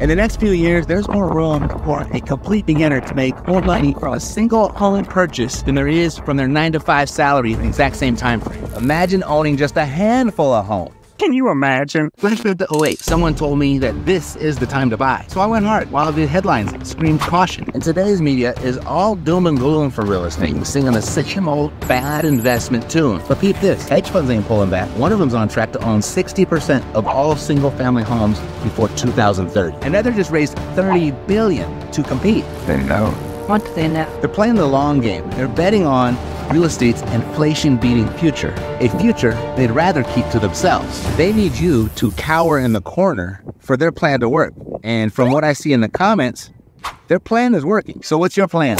In the next few years, there's more room for a complete beginner to make more money from a single home purchase than there is from their nine to five salary in the exact same time frame. Imagine owning just a handful of homes. Can you imagine? Flashback to 08, someone told me that this is the time to buy. So I went hard while the headlines screamed caution. And today's media is all doom and gloom for real estate, singing the same old bad investment tune. But peep this, hedge funds ain't pulling back. One of them's on track to own 60% of all single family homes before 2030. Another just raised 30 billion to compete. They know. What do they know? They're playing the long game. They're betting on real estate's inflation beating future, a future they'd rather keep to themselves. They need you to cower in the corner for their plan to work. And from what I see in the comments, their plan is working. So, what's your plan?